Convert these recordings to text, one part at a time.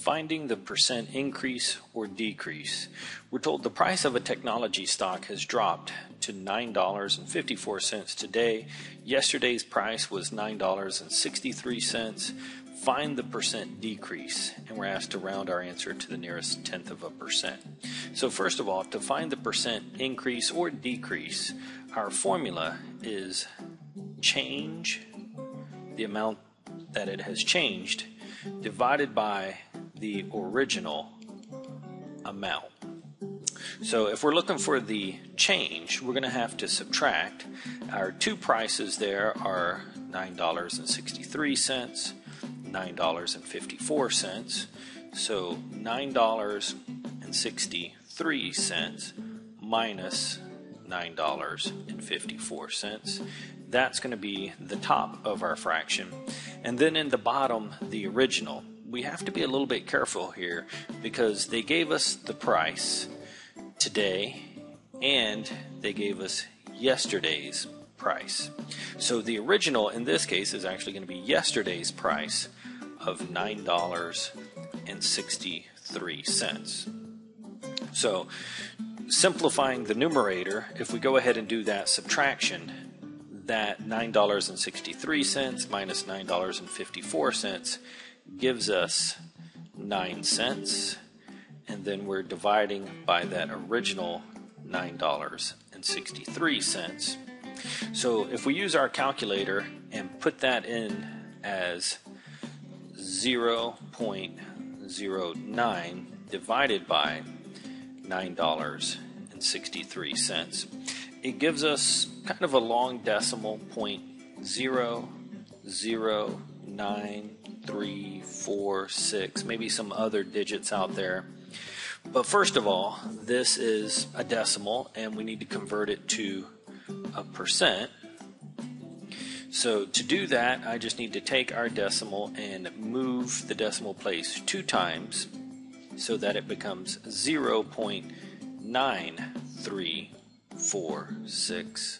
Finding the percent increase or decrease. We're told the price of a technology stock has dropped to $9.54 today. Yesterday's price was $9.63. Find the percent decrease, and we're asked to round our answer to the nearest tenth of a percent. So, first of all, to find the percent increase or decrease, our formula is change the amount that it has changed divided by the original amount. So if we're looking for the change, we're going to have to subtract. Our two prices there are $9.63, $9.54. So $9.63 minus $9.54. That's going to be the top of our fraction. And then in the bottom, the original. We have to be a little bit careful here because they gave us the price today and they gave us yesterday's price. So the original in this case is actually going to be yesterday's price of $9.63. So simplifying the numerator, if we go ahead and do that subtraction, that $9.63 minus $9.54 gives us 9 cents. And then we're dividing by that original $9.63. So if we use our calculator and put that in as 0.09 divided by $9.63. It gives us kind of a long decimal point zero zero nine three four six, maybe some other digits out there. But first of all, this is a decimal and we need to convert it to a percent. So to do that, I just need to take our decimal and move the decimal place two times so that it becomes 0.9346.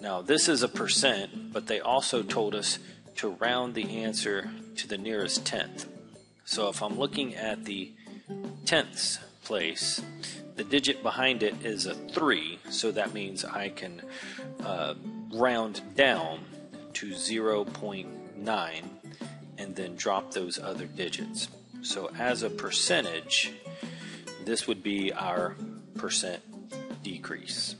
Now, this is a percent, but they also told us to round the answer to the nearest tenth. So if I'm looking at the tenths place, the digit behind it is a 3, so that means I can uh, round down to 0.9 and then drop those other digits. So as a percentage, this would be our percent decrease.